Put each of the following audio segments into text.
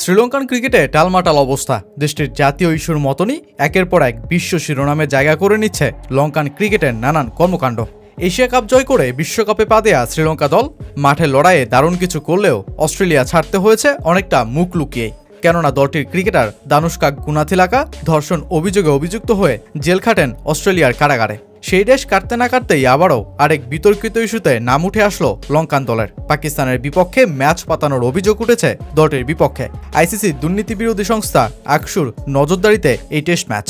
শ্রীলঙ্কান ক্রিকেটে টালমাটাল অবস্থা। দেশটির জাতীয় ইস্যুর মতনই একের পর এক বিশ্ব শিরোনামে জায়গা করে নিচ্ছে লঙ্কান ক্রিকেটের নানান কর্মকাণ্ড। এশিয়া কাপ জয় করে বিশ্বকাপে পা দেয়া শ্রীলঙ্কা দল মাঠে লড়াইয়ে দারুণ কিছু করলেও অস্ট্রেলিয়া ছাড়তে হয়েছে অনেকটা মুখ লুকিয়ে। কেননা দলটির ক্রিকেটার দানুষ্কা গুনাথিলাকা ধর্ষণ অভিযোগে অভিযুক্ত হয়ে জেল খাটেন অস্ট্রেলিয়ার কারাগারে। সেই দেশ কাটতে না কাটতেই আবারও আরেক বিতর্কিত ইস্যুতে নাম উঠে আসলো লঙ্কান দলের। পাকিস্তানের বিপক্ষে ম্যাচ পাতানোর অভিযোগ উঠেছে দলটির বিপক্ষে। আইসিসি দুর্নীতি বিরোধী সংস্থা আকসুর নজরদারিতে এই টেস্ট ম্যাচ।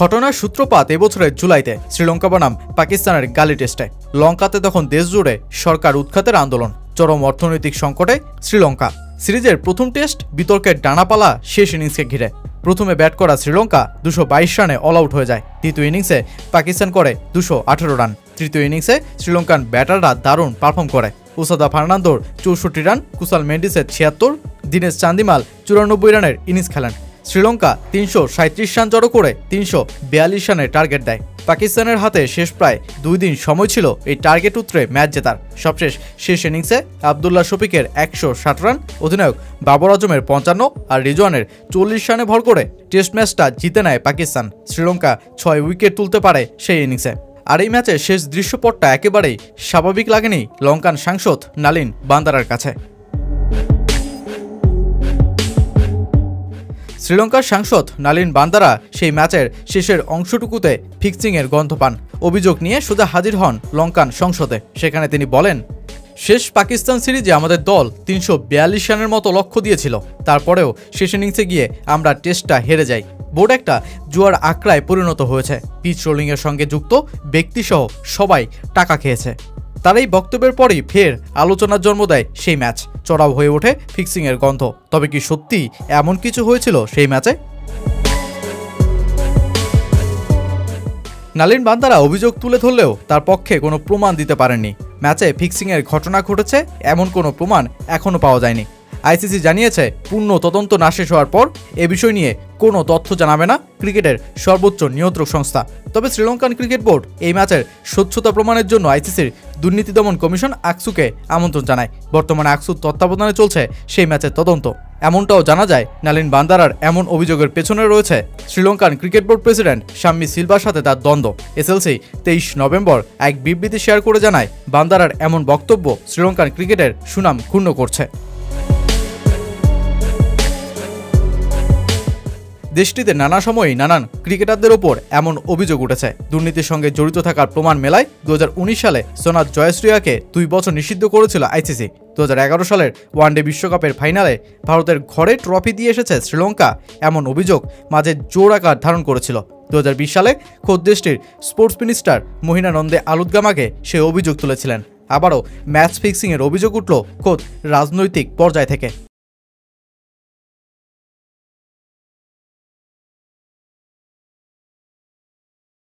ঘটনার সূত্রপাত এবছরের জুলাইতে শ্রীলঙ্কা বনাম পাকিস্তানের গালি টেস্টে। লঙ্কাতে তখন দেশজুড়ে সরকার উৎখাতের আন্দোলন, চরম অর্থনৈতিক সংকটে শ্রীলঙ্কা। সিরিজের প্রথম টেস্ট বিতর্কের ডানাপালা শেষ ইনিংসকে ঘিরে। প্রথমে ব্যাট করা শ্রীলঙ্কা দুশো রানে অল আউট হয়ে যায়। তৃতীয় ইনিংসে পাকিস্তান করে দুশো রান। তৃতীয় ইনিংসে শ্রীলঙ্কান ব্যাটাররা দারুণ পারফর্ম করে। উসাদা ফার্নান্দোর চৌষট্টি রান কুশাল মেন্ডিসের ছিয়াত্তর, দীনেশ চান্দিমাল চুরানব্বই রানের ইনিংস খেলেন। শ্রীলঙ্কা তিনশো রান জড়ো করে তিনশো বিয়াল্লিশ রানের টার্গেট দেয়। পাকিস্তানের হাতে শেষ প্রায় দুই দিন সময় ছিল এই টার্গেট উত্তরে ম্যাচ জেতার। সবশেষ শেষ ইনিংসে আবদুল্লাহ শফিকের একশো ষাট রান, অধিনায়ক বাবর আজমের পঞ্চান্ন আর রিজওয়ানের চল্লিশ রানে ভর করে টেস্ট ম্যাচটা জিতে নেয় পাকিস্তান। শ্রীলঙ্কা ছয় উইকেট তুলতে পারে সেই ইনিংসে। আর এই ম্যাচে শেষ দৃশ্যপটটা একেবারেই স্বাভাবিক লাগেনি লঙ্কান সাংসদ নালিন বান্দারার কাছে। শ্রীলঙ্কার সাংসদ নালিন বান্দারা সেই ম্যাচের শেষের অংশটুকুতে ফিক্সিংয়ের গন্ধ পান। অভিযোগ নিয়ে সোজা হাজির হন লঙ্কান সংসদে। সেখানে তিনি বলেন, শেষ পাকিস্তান সিরিজে আমাদের দল তিনশো বিয়াল্লিশ রানের মতো লক্ষ্য দিয়েছিল। তারপরেও শেষ ইনিংসে গিয়ে আমরা টেস্টটা হেরে যাই। বোর্ড একটা জুয়ার আঁকড়ায় পরিণত হয়েছে। পিচ রোলিংয়ের সঙ্গে যুক্ত ব্যক্তিসহ সবাই টাকা খেয়েছে। তার এই বক্তব্যের পরই ফের আলোচনার জন্ম দেয় সেই ম্যাচ। চড়াও হয়ে ওঠে ফিক্সিংয়ের গন্ধ। তবে কি সত্যি এমন কিছু হয়েছিল সেই ম্যাচে? নালিন বান্দারা অভিযোগ তুলে ধরলেও তার পক্ষে কোনো প্রমাণ দিতে পারেননি। ম্যাচে ফিক্সিংয়ের ঘটনা ঘটেছে, এমন কোনো প্রমাণ এখনও পাওয়া যায়নি। আইসিসি জানিয়েছে, পূর্ণ তদন্ত না শেষ হওয়ার পর এ বিষয় নিয়ে কোনো তথ্য জানাবে না ক্রিকেটের সর্বোচ্চ নিয়ন্ত্রক সংস্থা। তবে শ্রীলঙ্কান ক্রিকেট বোর্ড এই ম্যাচের স্বচ্ছতা প্রমাণের জন্য আইসিসির দুর্নীতি দমন কমিশন আকসুকে আমন্ত্রণ জানায়। বর্তমানে আকসুর তত্ত্বাবধানে চলছে সেই ম্যাচের তদন্ত। এমনটাও জানা যায়, নালিন বান্দারার এমন অভিযোগের পেছনে রয়েছে Sri Lankan cricket board president Shammi silver সাথে তার দ্বন্দ্ব। এসএলসি তেইশ নভেম্বর এক বিবৃতি শেয়ার করে জানায়, বান্দারার এমন বক্তব্য শ্রীলঙ্কান ক্রিকেটের সুনাম ক্ষুণ্ণ করছে। দেশটিতে নানা সময়ই নানান ক্রিকেটারদের ওপর এমন অভিযোগ উঠেছে। দুর্নীতির সঙ্গে জড়িত থাকার প্রমাণ মেলায় দু হাজার উনিশ সালে সোনাদ জয়শ্রিয়াকে দুই বছর নিষিদ্ধ করেছিল আইসিসি। দু হাজার এগারো সালের ওয়ানডে বিশ্বকাপের ফাইনালে ভারতের ঘরে ট্রফি দিয়ে এসেছে শ্রীলঙ্কা, এমন অভিযোগ মাঝে জোর আকার ধারণ করেছিল। দু হাজার বিশ সালে খোদ দেশটির স্পোর্টস মিনিস্টার মহিনানন্দে আলুদগামাকে সে অভিযোগ তুলেছিলেন। আবারও ম্যাচ ফিক্সিংয়ের অভিযোগ উঠল খোদ রাজনৈতিক পর্যায় থেকে।